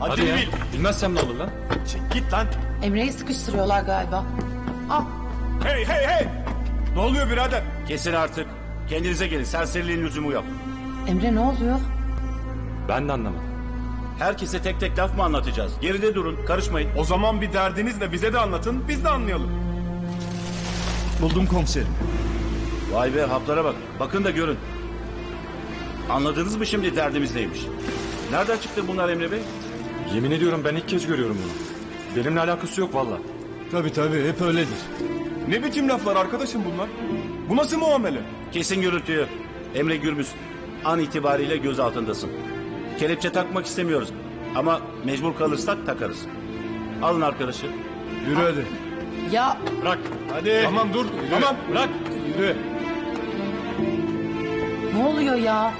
Hadi ya. bil. Bilmezsem ne olur lan? Çık git lan. Emre'yi sıkıştırıyorlar galiba. Ah Hey hey hey. Ne oluyor birader? Kesin artık. Kendinize gelin. Serseriliğin lüzumu yok. Emre ne oluyor? Ben de anlamadım. Herkese tek tek laf mı anlatacağız? Geride durun. Karışmayın. O zaman bir derdinizle bize de anlatın. Biz de anlayalım. Buldum komiserim. Vay be haplara bak. Bakın da görün. Anladınız mı şimdi derdimiz neymiş? Nereden çıktı bunlar Emre Bey? Yemin ediyorum ben ilk kez görüyorum bunu. Benimle alakası yok valla. Tabii tabii hep öyledir. Ne biçim laflar arkadaşım bunlar? Bu nasıl muamele? Kesin gürültüyü. Emre Gürbüz. An itibariyle göz altındasın. Kelepçe takmak istemiyoruz. Ama mecbur kalırsak takarız. Alın arkadaşı. Yürü hadi. Ya Bırak. Hadi. Tamam dur. Tamam. Bırak. Yürü. ne oluyor ya?